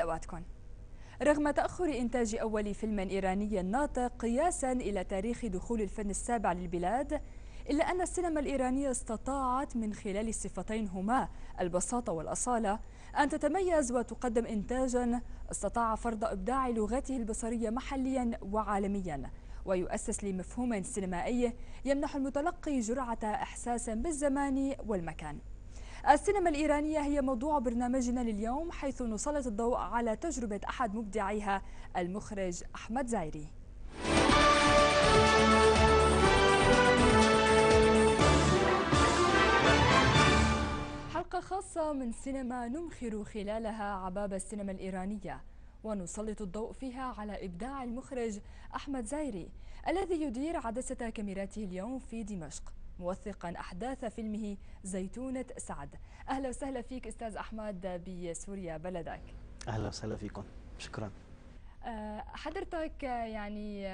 أوقاتكم رغم تأخر إنتاج أول فيلم إيراني ناطق قياسا إلى تاريخ دخول الفن السابع للبلاد إلا أن السينما الإيرانية استطاعت من خلال الصفتين هما البساطة والأصالة أن تتميز وتقدم إنتاجا استطاع فرض إبداع لغته البصرية محليا وعالميا ويؤسس لمفهوم سينمائي يمنح المتلقي جرعة إحساس بالزمان والمكان. السينما الإيرانية هي موضوع برنامجنا لليوم حيث نسلط الضوء على تجربة أحد مبدعيها المخرج أحمد زايري. حلقة خاصة من سينما نمخر خلالها عباب السينما الإيرانية ونسلط الضوء فيها على إبداع المخرج أحمد زايري الذي يدير عدسة كاميراته اليوم في دمشق. موثقا أحداث فيلمه زيتونة سعد. أهلا وسهلا فيك أستاذ أحمد بسوريا بلدك. أهلا وسهلا فيكم. شكرا. حضرتك يعني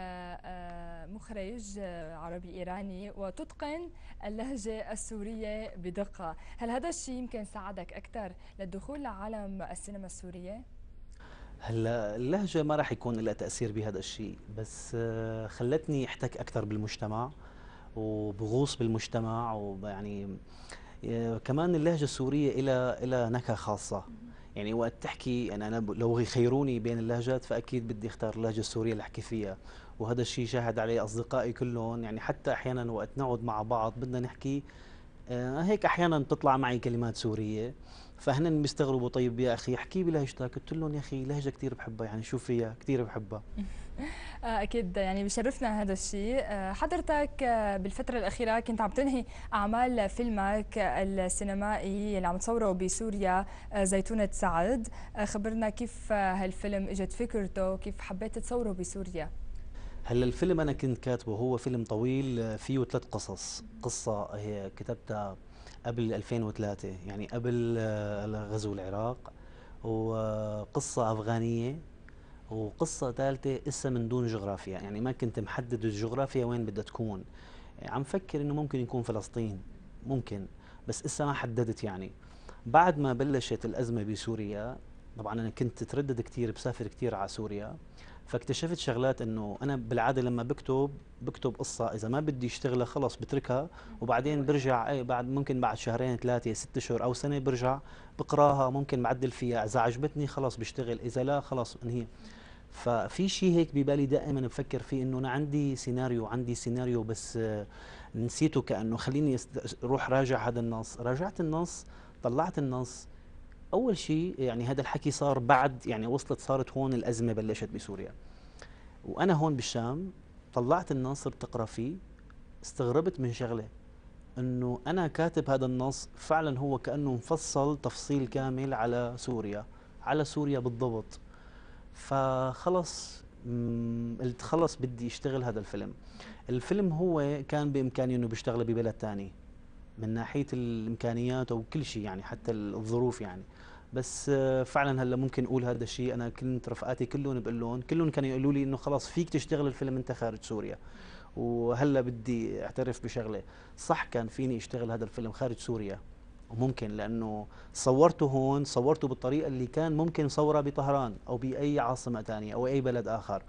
مخرج عربي إيراني وتتقن اللهجة السورية بدقة. هل هذا الشيء يمكن ساعدك أكثر للدخول لعالم السينما السورية؟ هلا اللهجة ما راح يكون لها تأثير بهذا الشيء بس خلتني أحتك أكثر بالمجتمع. وبغوص بالمجتمع ويعني كمان اللهجة السورية إلى إلى نكهة خاصة. يعني وقت تحكي يعني أنا لو يخيروني بين اللهجات فأكيد بدي أختار اللهجة السورية اللي أحكي فيها. وهذا الشيء شاهد عليه أصدقائي كلهم. يعني حتى أحيانا وقت نقعد مع بعض بدنا نحكي آه هيك أحيانا بتطلع معي كلمات سورية. فهن بيستغربوا طيب يا أخي احكي بلهجتك. قلت لهم يا أخي لهجة كثير بحبها يعني شو فيها؟ كثير بحبها. آه، أكيد. يعني بشرفنا هذا الشيء. آه، حضرتك آه، بالفترة الأخيرة كنت عم تنهي أعمال فيلمك السينمائي اللي عم تصوره بسوريا زيتونة سعد. خبرنا كيف هالفيلم إجت فكرته كيف حبيت تصوره بسوريا. هلا الفيلم أنا كنت كاتبه هو فيلم طويل فيه ثلاث قصص. قصة هي كتبتها قبل 2003 يعني قبل غزو العراق وقصة أفغانية. وقصة ثالثة إسا من دون جغرافيا. يعني ما كنت محدد الجغرافيا وين بدها تكون. عم فكر إنه ممكن يكون فلسطين. ممكن. بس إسا ما حددت يعني. بعد ما بلشت الأزمة بسوريا طبعا أنا كنت تردد كثير بسافر كثير على سوريا. فاكتشفت شغلات إنه أنا بالعادة لما بكتب بكتب قصة. إذا ما بدي اشتغلها خلص بتركها. وبعدين برجع اي بعد ممكن بعد شهرين ثلاثة ست اشهر أو سنة برجع بقراها. ممكن بعدل فيها. إذا عجبتني خلص بشتغل. إذا لا خلص انهي. ففي شيء هيك ببالي دائما بفكر فيه إنه أنا عندي سيناريو عندي سيناريو بس نسيته كأنه خليني روح راجع هذا النص. راجعت النص طلعت النص. أول شيء يعني هذا الحكي صار بعد يعني وصلت صارت هون الأزمة بلشت بسوريا. وأنا هون بالشام طلعت النص صرت تقرا فيه استغربت من شغلة. إنه أنا كاتب هذا النص فعلا هو كأنه مفصل تفصيل كامل على سوريا على سوريا بالضبط. فخلص قلت خلص بدي اشتغل هذا الفيلم. الفيلم هو كان بإمكاني إنه بيشتغله ببلد ثاني من ناحية الإمكانيات وكل شيء يعني حتى الظروف يعني. بس فعلا هلأ ممكن أقول هذا الشيء. أنا كنت رفقاتي كلهم بقول لهم كلهم كانوا يقولوا لي إنه خلاص فيك تشتغل الفيلم أنت خارج سوريا. وهلأ بدي أعترف بشغلة. صح كان فيني أشتغل هذا الفيلم خارج سوريا. وممكن لأنه صورته هون صورته بالطريقة اللي كان ممكن صورها بطهران أو بأي عاصمة ثانية أو أي بلد آخر.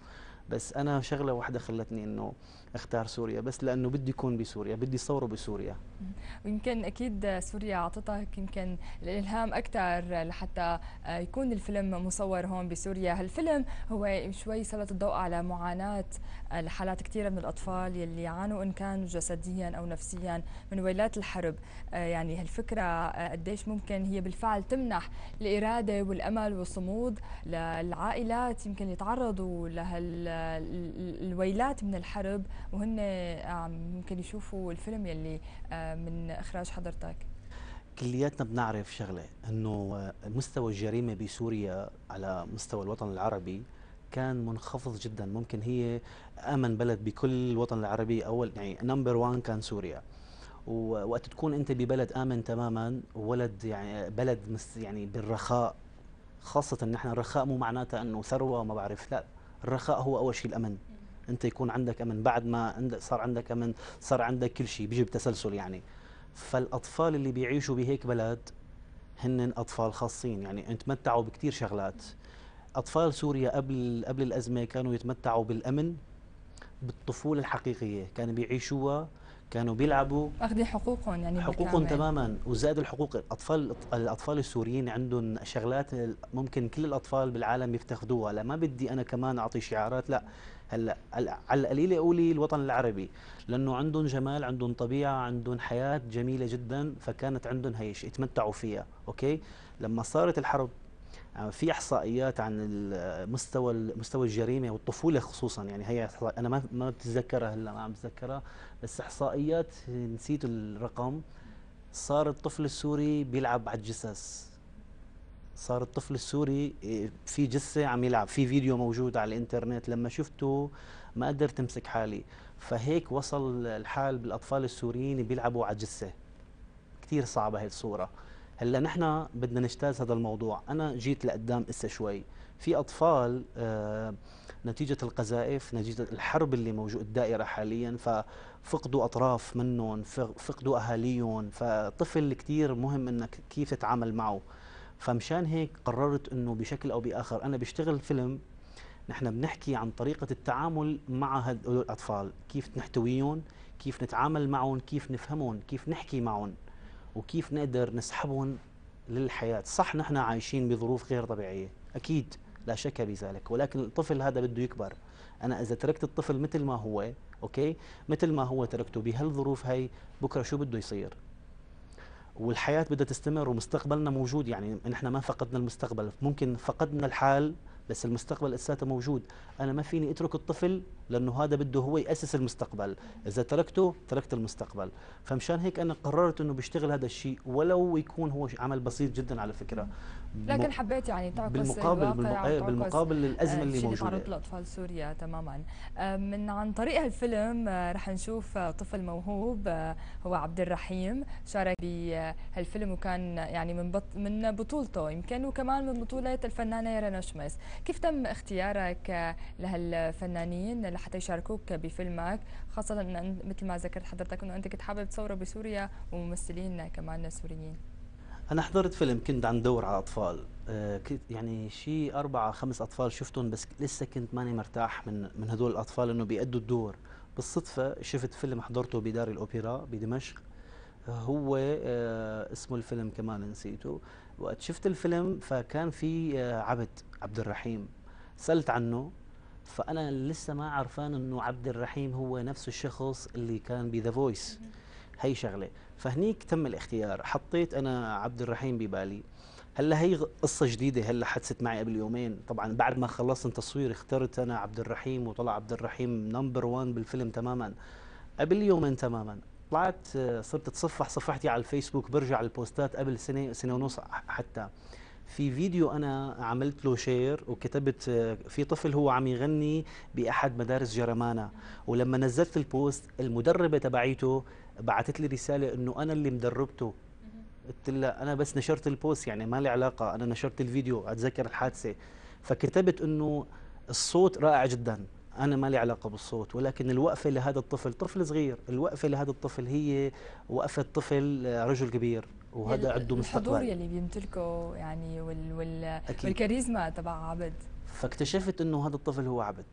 بس أنا شغلة واحدة خلتني إنه اختار سوريا بس لأنه بدي يكون بسوريا بدي صوره بسوريا. ويمكن أكيد سوريا أعطتك يمكن الإلهام أكثر لحتى يكون الفيلم مصور هون بسوريا. هالفيلم هو شوي سلط الضوء على معاناة لحالات كثيره من الأطفال يلي يعانوا إن كان جسديا أو نفسيا من ويلات الحرب. يعني هالفكرة قديش ممكن هي بالفعل تمنح الإرادة والأمل والصمود للعائلات يمكن يتعرضوا لهالويلات من الحرب وهن ممكن يشوفوا الفيلم يلي آه، من إخراج حضرتك. كلياتنا بنعرف شغلة إنه مستوى الجريمة بسوريا على مستوى الوطن العربي كان منخفض جدا. ممكن هي آمن بلد بكل الوطن العربي. أول يعني نمبر 1 كان سوريا. ووقت تكون أنت ببلد آمن تماما ولد يعني بلد يعني بالرخاء. خاصة نحن الرخاء مو معناتها إنه ثروة ما بعرف لا. الرخاء هو أول شيء الأمن. أنت يكون عندك أمن. بعد ما صار عندك أمن صار عندك كل شيء. بيجي بتسلسل يعني. فالأطفال اللي بيعيشوا بهيك بلد هن أطفال خاصين. يعني تمتعوا بكثير شغلات. أطفال سوريا قبل قبل الأزمة كانوا يتمتعوا بالأمن بالطفولة الحقيقية. كانوا بيعيشوها كانوا بيلعبوا اخذين حقوقهم يعني حقوقهم بالكامل. تماما. وزاد الحقوق الأطفال الأطفال السوريين عندهم شغلات ممكن كل الأطفال بالعالم يفتقدوها. لا ما بدي أنا كمان أعطي شعارات لا. هلأ على القليله قولي الوطن العربي لأنه عندهم جمال عندهم طبيعة عندهم حياة جميلة جدا فكانت عندهم هي شيء يتمتعوا فيها. أوكي؟ لما صارت الحرب آه، في إحصائيات عن مستوى مستوى الجريمة والطفولة خصوصا يعني هي أنا ما ما بتذكرها هلأ ما عم بتذكرها. بس احصائيات نسيت الرقم. صار الطفل السوري بيلعب على الجثث. صار الطفل السوري إيه، في جثة عم يلعب في فيديو موجود على الإنترنت. لما شفته ما قدرت أمسك حالي. فهيك وصل الحال بالأطفال السوريين بيلعبوا على جثه كثير صعبة هي الصورة. هلأ نحن بدنا نجتاز هذا الموضوع. أنا جيت لقدام إسا شوي. في أطفال آه نتيجة القذائف نتيجة الحرب اللي موجود الدائرة حاليا ففقدوا أطراف منهم فقدوا أهاليهم فطفل كثير مهم أنك كيف تتعامل معه. فمشان هيك قررت أنه بشكل أو بآخر أنا بشتغل فيلم. نحن بنحكي عن طريقة التعامل مع هدول الأطفال. كيف نحتويهم كيف نتعامل معهم كيف نفهمهم كيف نحكي معهم. وكيف نقدر نسحبهم للحياة. صح نحن عايشين بظروف غير طبيعية أكيد لا شك بذلك ولكن الطفل هذا بده يكبر. أنا إذا تركت الطفل مثل ما هو أوكي؟ مثل ما هو تركته بهالظروف هي بكرة شو بده يصير؟ والحياة بدها تستمر ومستقبلنا موجود يعني نحن ما فقدنا المستقبل ممكن فقدنا الحال بس المستقبل لساته موجود. أنا ما فيني أترك الطفل لأنه هذا بده هو يأسس المستقبل. إذا تركته تركت المستقبل. فمشان هيك أنا قررت إنه بشتغل هذا الشيء ولو يكون هو عمل بسيط جدا على فكرة. لكن حبيت يعني تعكس بالمقابل بالمقابل, إيه، بالمقابل للازمه اللي موجودة. اللي لأطفال سوريا تماما. من عن طريق هالفيلم آه، رح نشوف طفل موهوب آه، هو عبد الرحيم شارك بهالفيلم وكان يعني من بط من بطولته. يمكن وكمان من بطولة الفنانة رنا شمس كيف تم اختيارك لهالفنانين لحتى يشاركوك بفيلمك؟ خاصة أن مثل ما ذكرت حضرتك أنه أنت كنت حابب تصوره بسوريا وممثلين كمان سوريين. أنا حضرت فيلم كنت عم دور على أطفال. آه، يعني شيء أربعة خمس أطفال شفتهم بس لسه كنت ماني مرتاح من من هدول الأطفال إنه بيأدوا الدور. بالصدفة شفت فيلم حضرته بدار الأوبرا بدمشق. هو آه، اسمه الفيلم كمان نسيته. وقت شفت الفيلم فكان في آه، عبد عبد الرحيم سألت عنه فأنا لسه ما عرفان أنه عبد الرحيم هو نفس الشخص اللي كان ب The Voice هي شغلة. فهنيك تم الاختيار. حطيت أنا عبد الرحيم ببالي. هلأ هي قصة جديدة هلأ حدثت معي قبل يومين. طبعا بعد ما خلصت تصوير اخترت أنا عبد الرحيم وطلع عبد الرحيم number 1 بالفيلم تماما. قبل يومين تماما. طلعت صرت اتصفح صفحتي على الفيسبوك برجع البوستات قبل سنة سنة ونص حتى. في فيديو أنا عملت له share وكتبت في طفل هو عم يغني بأحد مدارس جرمانا ولما نزلت ال post المدربة تبعيته بعثت لي رسالة إنه أنا اللي مدربته. قلت لها أنا بس نشرت ال post يعني ما لي علاقة أنا نشرت الفيديو أتذكر الحادثة. فكتبت إنه الصوت رائع جدا. أنا ما لي علاقة بالصوت ولكن الوقفة لهذا الطفل طفل صغير الوقفة لهذا الطفل هي وقفة طفل رجل كبير وهذا عنده مستقبل. الحضور يلي بيمتلكه يعني وال وال والكاريزما تبع عبد. فاكتشفت إنه هذا الطفل هو عبد.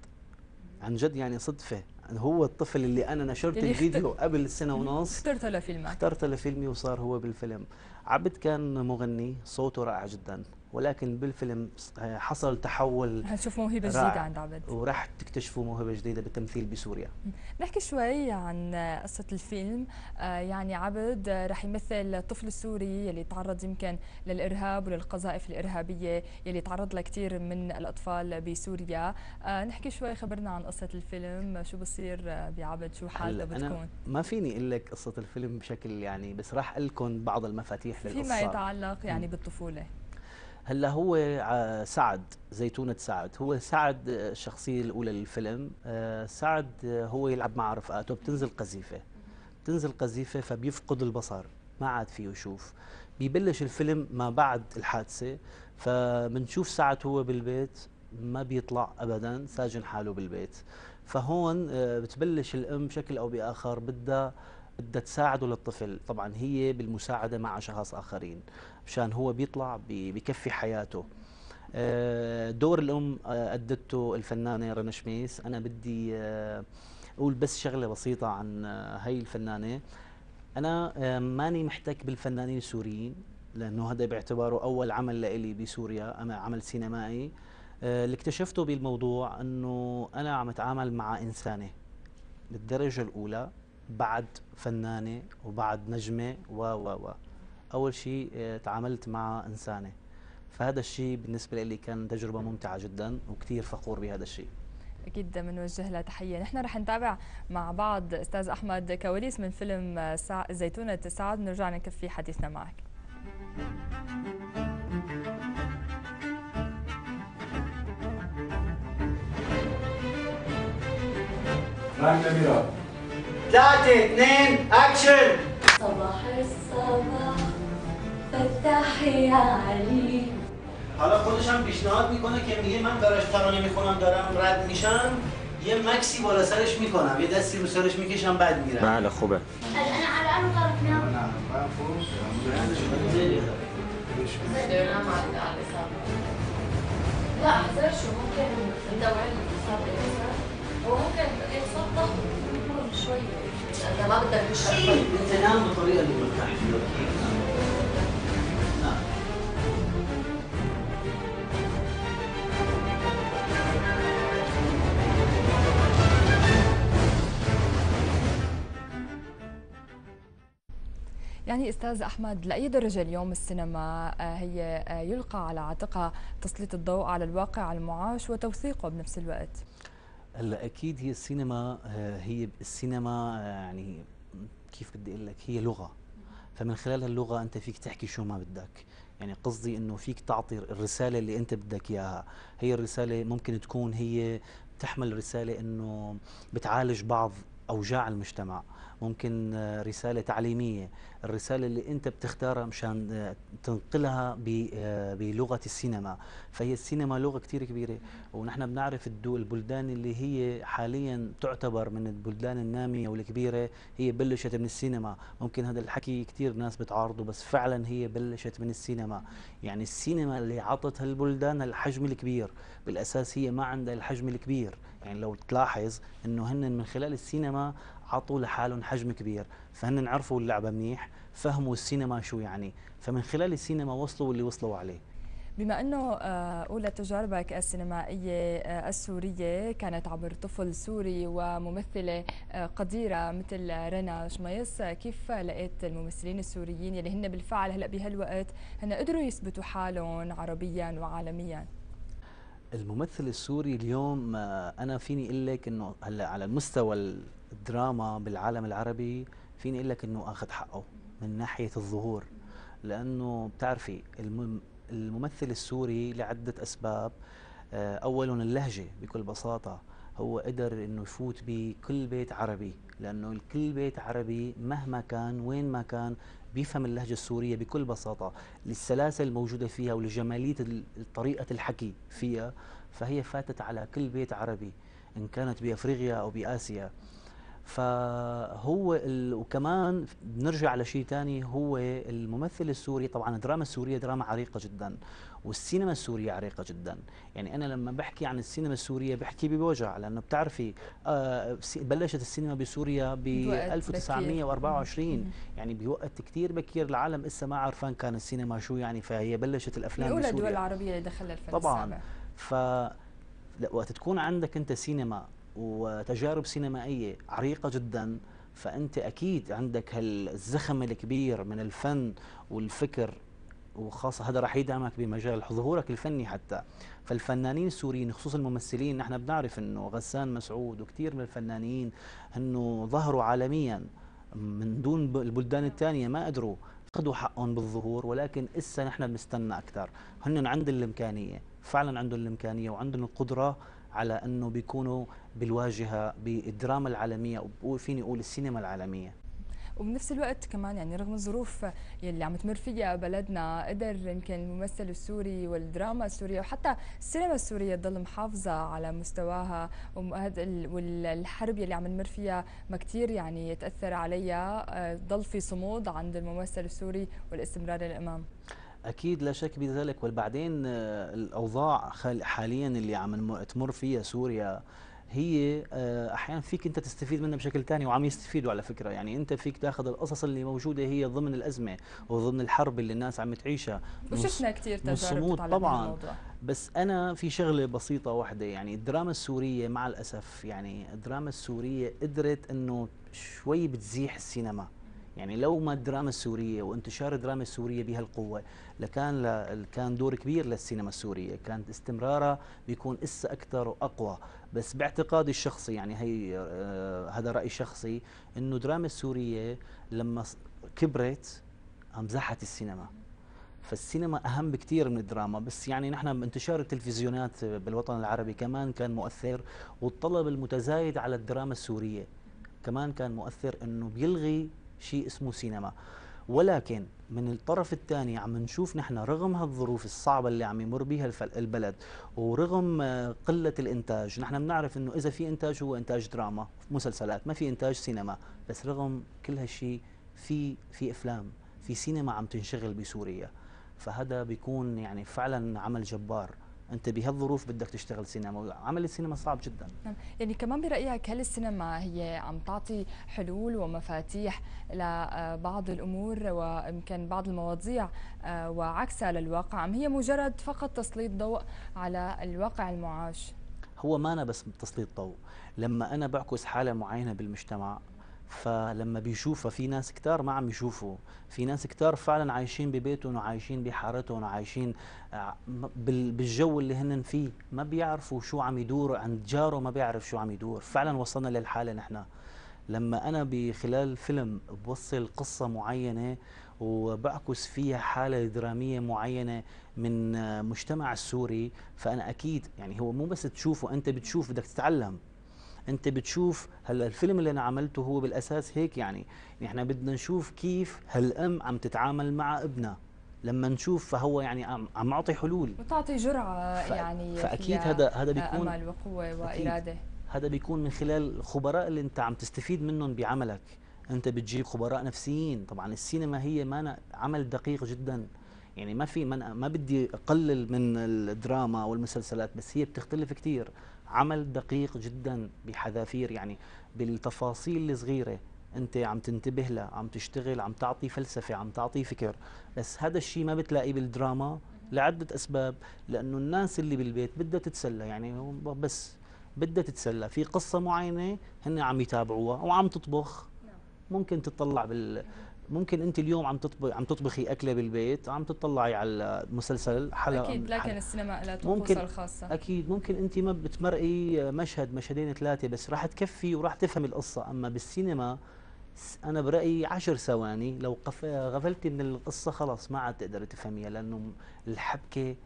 عن جد يعني صدفة. هو الطفل اللي أنا نشرت الفيديو قبل سنة ونص. اخترته لفيلمك. اخترته لفيلمي وصار هو بالفيلم. عبد كان مغني صوته رائع جدا. ولكن بالفيلم حصل تحول هنشوف موهبة جديدة عند عبد. وراح تكتشفوا موهبة جديدة بالتمثيل بسوريا. نحكي شوي عن قصة الفيلم. آه، يعني عبد رح يمثل الطفل السوري يلي تعرض يمكن للإرهاب وللقذائف الإرهابية يلي تعرض لها كثير من الأطفال بسوريا. آه، نحكي شوي خبرنا عن قصة الفيلم. شو بصير بعبد؟ شو حالته بتكون؟ ما فيني أقول لك قصة الفيلم بشكل يعني بس راح أقول لكم بعض المفاتيح للقصه فيما يتعلق يعني بالطفولة. هلا هو سعد زيتونة سعد. هو سعد الشخصية الأولى للفيلم. آه، سعد هو يلعب مع رفقاته بتنزل قذيفة. بتنزل قذيفة فبيفقد البصر ما عاد فيه يشوف. بيبلش الفيلم ما بعد الحادثة فبنشوف سعد هو بالبيت ما بيطلع أبدا ساجن حاله بالبيت. فهون آه، بتبلش الأم بشكل أو بآخر بدها بدها تساعده للطفل. طبعا هي بالمساعدة مع أشخاص آخرين مشان هو بيطلع بكفي حياته. آه، دور الأم آه، ادته الفنانة رنا شميس. أنا بدي آه، أقول بس شغلة بسيطة عن هي الفنانة. أنا ماني محتك بالفنانين السوريين لأنه هذا باعتباره أول عمل لإلي بسوريا عمل سينمائي. اللي اكتشفته بالموضوع إنه أنا عم أتعامل مع إنسانة بالدرجة الأولى. بعد فنانة وبعد نجمة و و و. أول شيء تعاملت مع إنسانة. فهذا الشيء بالنسبة لي كان تجربة ممتعة جدا وكثير فخور بهذا الشيء أكيد بنوجه لها تحية. نحن رح نتابع مع بعض أستاذ أحمد كواليس من فيلم زيتونة السعد نرجع نكفي حديثنا معك. ثلاثة اثنين اكشن صباح الصباح فتح يا علي حالا خودشم پیشنهاد می‌کنه که میگه من براش ترانه می‌خونم دارم رد میشم یه مکسی بالا سرش می‌کنم یه دستی رو سرش می‌کشم بعد میرم بله خوبه لا احذر شو ممكن ندور هو ممكن يتصدق شوي انت ما بدك تشرب انت نام بالطريقة اللي مرتاح فيها يعني أستاذ أحمد لأي درجة اليوم السينما آه، هي آه، يلقى على عاتقها تسليط الضوء على الواقع المعاش وتوثيقه بنفس الوقت؟ هلا أكيد هي السينما آه، هي السينما يعني كيف بدي أقول لك هي لغة. فمن خلال هاللغة أنت فيك تحكي شو ما بدك. يعني قصدي إنه فيك تعطي الرسالة اللي أنت بدك إياها. هي الرسالة ممكن تكون هي تحمل رسالة إنه بتعالج بعض أوجاع المجتمع. ممكن آه، رسالة تعليمية. الرسالة اللي أنت بتختارها مشان آه، تنقلها آه، بلغة السينما. فهي السينما لغة كتير كبيرة. ونحن بنعرف الدول البلدان اللي هي حاليا تعتبر من البلدان النامية والكبيرة هي بلشت من السينما. ممكن هذا الحكي كتير ناس بتعارضه بس فعلا هي بلشت من السينما. يعني السينما اللي عطت هالبلدان الحجم الكبير. بالأساس هي ما عندها الحجم الكبير. يعني لو تلاحظ إنه هن من خلال السينما عطوا لحالهم حجم كبير فهن عرفوا اللعبة منيح فهموا السينما شو يعني. فمن خلال السينما وصلوا اللي وصلوا عليه. بما إنه آه، أولى تجاربك السينمائية آه، السورية كانت عبر طفل سوري وممثلة آه، قديرة مثل رنا شميس كيف لقيت الممثلين السوريين يلي هن بالفعل هلأ بهالوقت هن قدروا يثبتوا حالهم عربيا وعالميا؟ الممثل السوري اليوم أنا فيني أقول لك إنه هلأ على المستوى الدراما بالعالم العربي فيني أقول لك إنه آخذ حقه من ناحية الظهور. لأنه بتعرفي الممثل السوري لعدة أسباب. آه، اولا اللهجة بكل بساطة. هو قدر إنه يفوت بكل بيت عربي. لأنه كل بيت عربي مهما كان وين ما كان بيفهم اللهجة السورية بكل بساطة. للسلاسه الموجودة فيها ولجمالية طريقة الحكي فيها فهي فاتت على كل بيت عربي. إن كانت بأفريقيا أو بآسيا. فهو ال... وكمان بنرجع لشيء ثاني هو الممثل السوري. طبعا الدراما السورية دراما عريقة جدا والسينما السورية عريقة جدا. يعني أنا لما بحكي عن السينما السورية بحكي بوجع لأنه بتعرفي آه بلشت السينما بسوريا ب 1924 يعني بوقت كثير بكير العالم لسه ما عرفان كان السينما شو يعني فهي بلشت الأفلام اولى الدول العربية اللي دخلها الفن طبعا. السابع. ف وقت تكون عندك أنت سينما وتجارب سينمائية عريقة جدا فأنت أكيد عندك هالزخم الكبير من الفن والفكر وخاصة هذا راح يدعمك بمجال ظهورك الفني حتى. فالفنانين السوريين خصوصا الممثلين نحن بنعرف إنه غسان مسعود وكثير من الفنانين إنه ظهروا عالميا من دون البلدان الثانية ما قدروا اخذوا حقهم بالظهور ولكن إسا نحن بنستنى أكثر هن عندهم الإمكانية فعلا عندهم الإمكانية وعندهم القدرة على أنه بيكونوا بالواجهة بالدراما العالمية وفيني أقول السينما العالمية. وبنفس الوقت كمان يعني رغم الظروف يلي عم تمر فيها بلدنا قدر يمكن الممثل السوري والدراما السورية وحتى السينما السورية تضل محافظة على مستواها والحرب يلي عم نمر فيها ما كثير يعني يتاثر عليها آه، ضل في صمود عند الممثل السوري والإستمرار للإمام. أكيد لا شك بذلك وبعدين آه، الأوضاع خال- حاليا اللي عم تمر فيها سوريا هي آه، أحيانا فيك أنت تستفيد منها بشكل ثاني وعم يستفيدوا على فكرة. يعني أنت فيك تاخذ القصص اللي موجودة هي ضمن الأزمة وضمن الحرب اللي الناس عم تعيشها. وشفنا كثير تجارب طبعاً. بس أنا في شغلة بسيطة واحدة. يعني الدراما السورية مع الأسف يعني الدراما السورية قدرت إنه شوي بتزيح السينما. يعني لو ما الدراما السورية وانتشار الدراما السورية بهالقوة لكان ل... كان دور كبير للسينما السورية. كانت استمرارها بيكون إسا أكثر وأقوى. بس باعتقادي الشخصي يعني هي آه هذا رأي شخصي إنه الدراما السورية لما كبرت امزحت السينما. فالسينما أهم بكثير من الدراما. بس يعني نحن انتشار التلفزيونات بالوطن العربي كمان كان مؤثر والطلب المتزايد على الدراما السورية كمان كان مؤثر إنه بيلغي شيء اسمه سينما. ولكن من الطرف الثاني عم نشوف نحن رغم هالظروف الصعبة اللي عم يمر بها البلد ورغم قلة الإنتاج نحن بنعرف إنه إذا في إنتاج هو إنتاج دراما مسلسلات ما في إنتاج سينما. بس رغم كل هالشيء في في أفلام في سينما عم تنشغل بسوريا. فهذا بيكون يعني فعلا عمل جبار. أنت بهالظروف بدك تشتغل سينما عمل السينما صعب جدا. نعم. يعني كمان برأيك هل السينما هي عم تعطي حلول ومفاتيح لبعض الأمور ويمكن بعض المواضيع آه، وعكسها للواقع أم هي مجرد فقط تسليط ضوء على الواقع المعاش؟ هو ما أنا بس تسليط ضوء. لما أنا بعكس حالة معينة بالمجتمع فلما بيشوفها في ناس كتار ما عم يشوفوا في ناس كتار فعلا عايشين ببيتهم وعايشين بحارتهم وعايشين آه، بالجو اللي هن فيه. ما بيعرفوا شو عم يدور عند جاره ما بيعرف شو عم يدور. فعلا وصلنا للحالة نحن. لما أنا بخلال فيلم بوصل قصة معينة وبعكس فيها حالة درامية معينة من آه، مجتمع السوري فأنا أكيد يعني هو مو بس تشوفه أنت بتشوف بدك تتعلم. انت بتشوف هلا الفيلم اللي أنا عملته هو بالاساس هيك يعني. إحنا بدنا نشوف كيف هالأم عم تتعامل مع ابنها. لما نشوف فهو يعني عم عم اعطي حلول. وتعطي جرعة ف- يعني فأكيد هذا هذا بيكون أمل وقوة أكيد. وإرادة. هذا بيكون من خلال الخبراء اللي انت عم تستفيد منهم بعملك. انت بتجيب خبراء نفسيين. طبعا السينما هي ما عمل دقيق جدا. يعني ما في ما بدي أقلل من الدراما والمسلسلات بس هي بتختلف كثير عمل دقيق جدا بحذافير يعني بالتفاصيل الصغيرة. أنت عم تنتبه لها عم تشتغل عم تعطي فلسفة عم تعطي فكر. بس هذا الشيء ما بتلاقيه بالدراما لعدة أسباب لأنه الناس اللي بالبيت بدها تتسلى. يعني بس بدها تتسلى. في قصة معينة هن عم يتابعوها وعم تطبخ ممكن تطلع بال ممكن انت اليوم عم تطبخ عم تطبخي أكلة بالبيت عم تطلعي على المسلسل حلقة أكيد لكن حلقة. السينما لها طقوسها الخاصة أكيد ممكن انت ما بتمرقي مشهد مشهدين ثلاثة بس راح تكفي وراح تفهم القصة أما بالسينما أنا برأيي عشر ثواني لو غفلتي من القصة خلاص ما عاد تقدري تفهميها لأنه الحبكة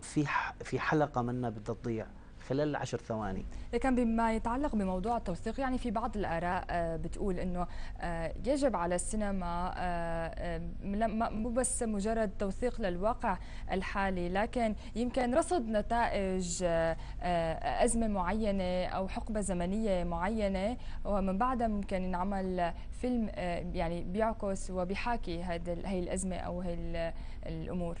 في في حلقة منها بدها تضيع خلال العشر ثواني. لكن بما يتعلق بموضوع التوثيق يعني في بعض الآراء آه، بتقول أنه آه، يجب على السينما آه، مو بس مجرد توثيق للواقع الحالي لكن يمكن رصد نتائج أزمة معينة أو حقبة زمنية معينة. ومن بعدها ممكن ينعمل فيلم يعني بيعكس وبيحاكي هذه هي الأزمة أو هي ال- الأمور.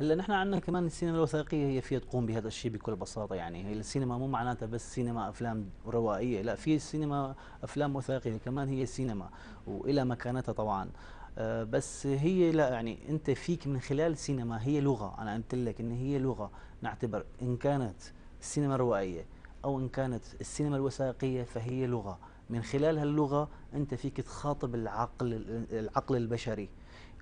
هلا نحن عندنا كمان السينما الوثائقية هي فيها تقوم بهذا الشيء بكل بساطة يعني. هي السينما مو معناتها بس سينما أفلام روائية لا في السينما أفلام وثائقية كمان هي سينما وإلى مكانتها طبعا. آه، بس هي لا يعني أنت فيك من خلال السينما هي لغة. أنا قلت لك إن هي لغة. نعتبر إن كانت السينما الروائية أو إن كانت السينما الوثائقية فهي لغة. من خلال هاللغة أنت فيك تخاطب العقل العقل البشري.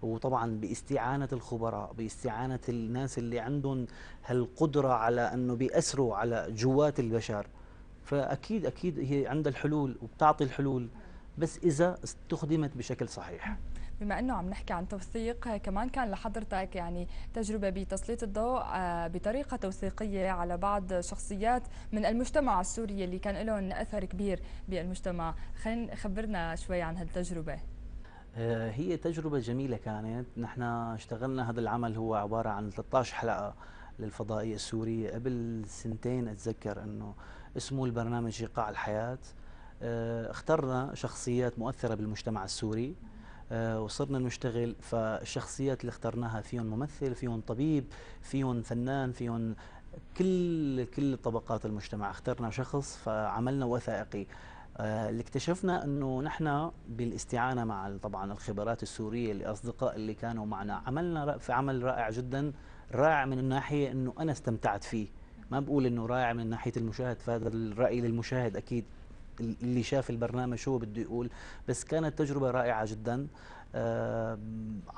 وطبعا باستعانة الخبراء باستعانة الناس اللي عندهم هالقدرة على إنه بيأثروا على جوات البشر. فأكيد أكيد هي عندها الحلول وبتعطي الحلول بس إذا استخدمت بشكل صحيح. بما إنه عم نحكي عن توثيق كمان كان لحضرتك يعني تجربة بتسليط الضوء آه، بطريقة توثيقية على بعض شخصيات من المجتمع السوري اللي كان لهم أثر كبير بالمجتمع. خلينا خبرنا شوي عن هالتجربة. هي تجربة جميلة كانت. نحن اشتغلنا هذا العمل هو عبارة عن 13 حلقة للفضائية السورية. قبل سنتين أتذكر أنه اسمه البرنامج إيقاع الحياة. آه، اخترنا شخصيات مؤثرة بالمجتمع السوري. آه، وصرنا نشتغل فالشخصيات اللي اخترناها فيهم ممثل فيهم طبيب فيهم فنان فيهم كل كل طبقات المجتمع. اخترنا شخص فعملنا وثائقي. آه، اللي اكتشفنا إنه نحن بالاستعانة مع طبعا الخبرات السورية الأصدقاء اللي كانوا معنا. عملنا في عمل رائع جدا رائع من الناحية إنه أنا استمتعت فيه. ما بقول إنه رائع من ناحية المشاهد فهذا الرأي للمشاهد أكيد. اللي شاف البرنامج شو بده يقول. بس كانت تجربة رائعة جدا.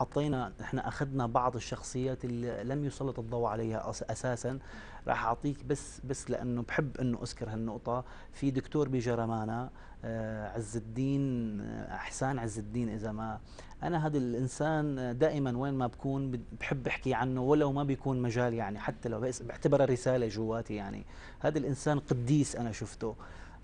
أعطينا إحنا أخذنا بعض الشخصيات اللي لم يسلط الضوء عليها أساسا. راح أعطيك بس بس لأنه بحب إنه أذكر هالنقطة. في دكتور بجرمانة آه، عز الدين آه، أحسان عز الدين إذا ما. أنا هذا الإنسان دائما وين ما بكون بحب أحكي عنه ولو ما بيكون مجال يعني حتى لو بعتبرها رسالة جواتي يعني. هذا الإنسان قديس أنا شفته.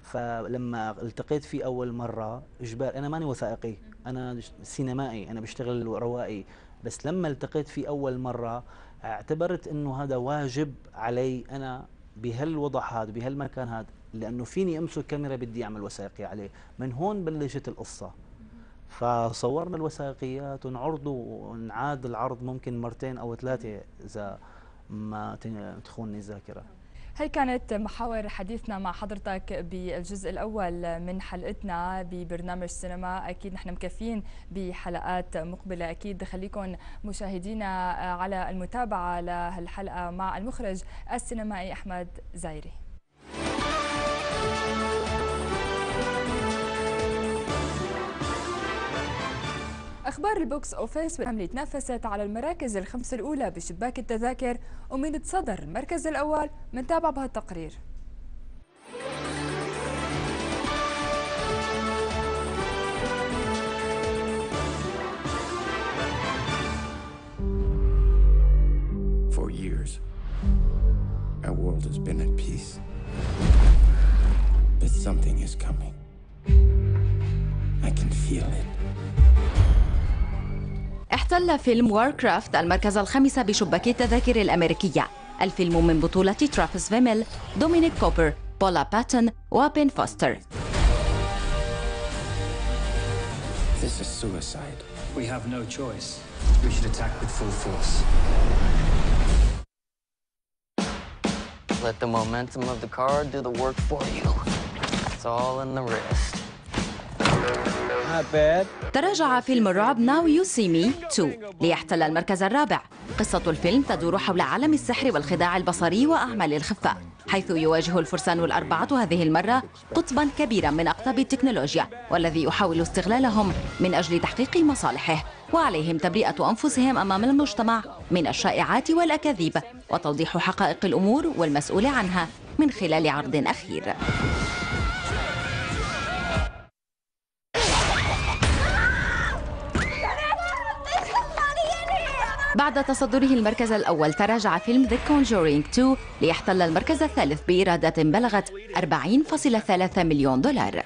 فلما التقيت فيه أول مرة إجبار أنا ماني وثائقي أنا سينمائي أنا بشتغل روائي. بس لما التقيت فيه أول مرة اعتبرت إنه هذا واجب علي أنا بهالوضع هذا بهالمكان هذا لأنه فيني أمسك كاميرا بدي أعمل وثائقي عليه. من هون بلشت القصة. فصورنا الوثائقيات ونعرضه ونعاد العرض ممكن مرتين أو ثلاثة إذا ما تخونني الذاكرة. هي كانت محاور حديثنا مع حضرتك بالجزء الأول من حلقتنا ببرنامج سينما؟ أكيد نحن مكفين بحلقات مقبلة. أكيد خليكم مشاهدينا على المتابعة لهالحلقة مع المخرج السينمائي أحمد زايري. أخبار البوكس أوفيس والحملة تنافست على المراكز الخمس الأولى بشباك التذاكر ومن تصدر المركز الأول منتابع بهالتقرير For years, our world has been at peace. But something is coming. I can feel it. احتل فيلم واركرافت المركز الخامس بشباك التذاكر الأمريكية الفيلم من بطولة ترافيس فيميل دومينيك كوبر بولا باتون وبين فوستر This is suicide. We have no choice. We should attack with full force. Let the momentum of the car do the work for you. It's all in the wrist. تراجع فيلم الرعب Now You See Me 2 ليحتل المركز الرابع. قصة الفيلم تدور حول عالم السحر والخداع البصري وأعمال الخفة حيث يواجه الفرسان الأربعة هذه المرة قطبا كبيرا من أقطاب التكنولوجيا والذي يحاول استغلالهم من أجل تحقيق مصالحه. وعليهم تبرئة أنفسهم أمام المجتمع من الشائعات والأكاذيب وتوضيح حقائق الأمور والمسؤول عنها من خلال عرض أخير. بعد تصدره المركز الأول تراجع فيلم The Conjuring 2 ليحتل المركز الثالث بإيرادات بلغت 40.3 مليون دولار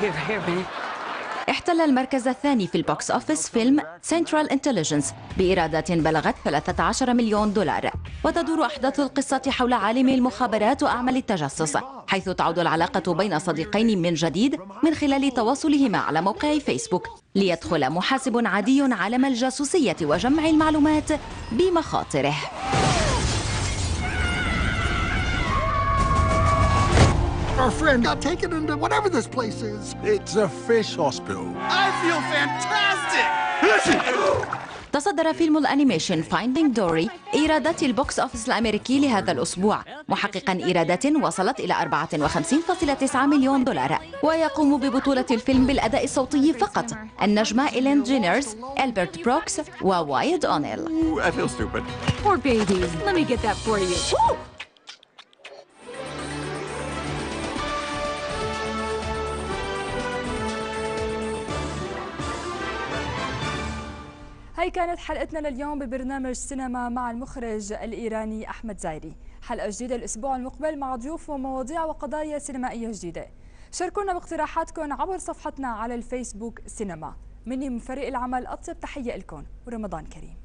Here, here, baby. احتل المركز الثاني في ال box office فيلم Central Intelligence بإيرادات بلغت 13 مليون دولار. وتدور أحداث القصة حول عالم المخابرات وأعمال التجسس حيث تعود العلاقة بين صديقين من جديد من خلال تواصلهما على موقع فيسبوك ليدخل محاسب عادي عالم الجاسوسية وجمع المعلومات بمخاطره. Our friend got taken into whatever this place is. It's a fish hospital. I feel fantastic! تصدر فيلم ال animation Finding Dory إيرادات ال box office الأمريكي لهذا الأسبوع محققا إيرادات وصلت إلى 54.9 مليون دولار ويقوم ببطولة الفيلم بالأداء الصوتي فقط. النجمة إيلين ديجينيرز ألبرت بروكس وإيد أونيل. هي كانت حلقتنا لليوم ببرنامج سينما مع المخرج الإيراني أحمد زايري. حلقة جديدة الأسبوع المقبل مع ضيوف ومواضيع وقضايا سينمائية جديدة. شاركونا باقتراحاتكم عبر صفحتنا على الفيسبوك سينما. مني من فريق العمل أطيب تحية لكم. ورمضان كريم.